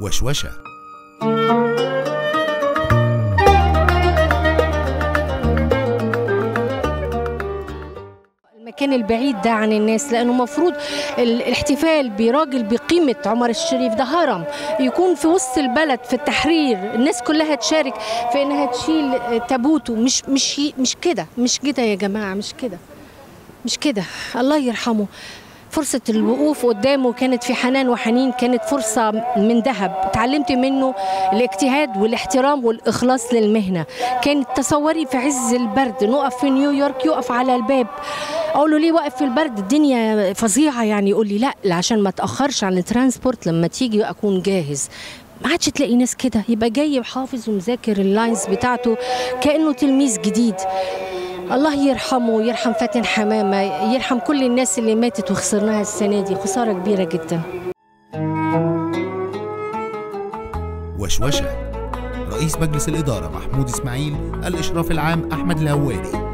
وشوشة. المكان البعيد ده عن الناس لأنه مفروض ال- الاحتفال براجل بقيمة عمر الشريف ده هرم. يكون في وسط البلد في التحرير الناس كلها تشارك في إنها تشيل تابوته مش مش مش كده مش كده يا جماعة مش كده. مش كده. الله يرحمه. فرصة الوقوف قدامه كانت في حنان وحنين كانت فرصة من ذهب. اتعلمت منه الاجتهاد والاحترام والإخلاص للمهنة. كانت تصوري في عز البرد نقف في نيويورك يقف على الباب. أقول له ليه واقف في البرد؟ الدنيا فظيعة يعني. يقول لي لا عشان ما اتاخرش عن ال transport لما تيجي أكون جاهز. ما عادش تلاقي ناس كده. يبقى جاي حافظ ومذاكر ال lines بتاعته كأنه تلميذ جديد. الله يرحمه ويرحم فاتن حمامة يرحم كل الناس اللي ماتت وخسرناها السنة دي. خسارة كبيرة جدا. وشوشة رئيس مجلس الإدارة محمود إسماعيل الإشراف العام أحمد الهواري.